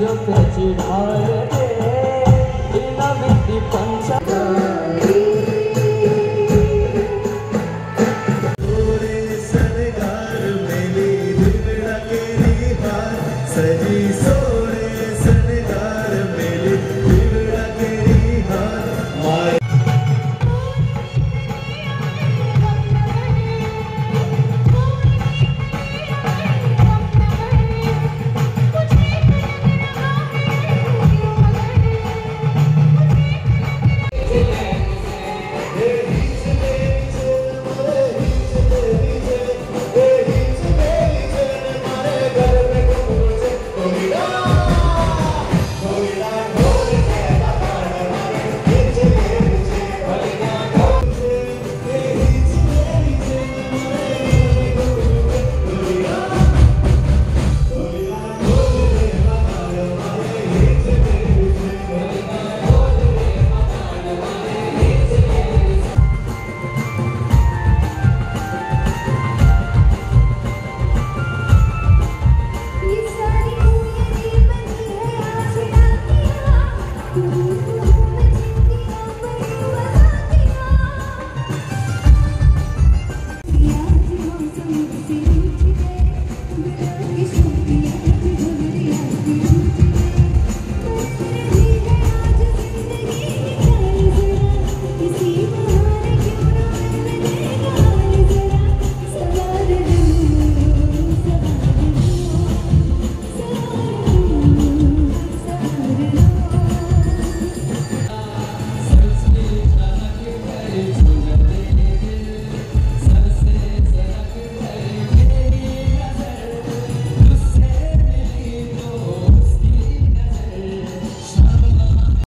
looked at you, all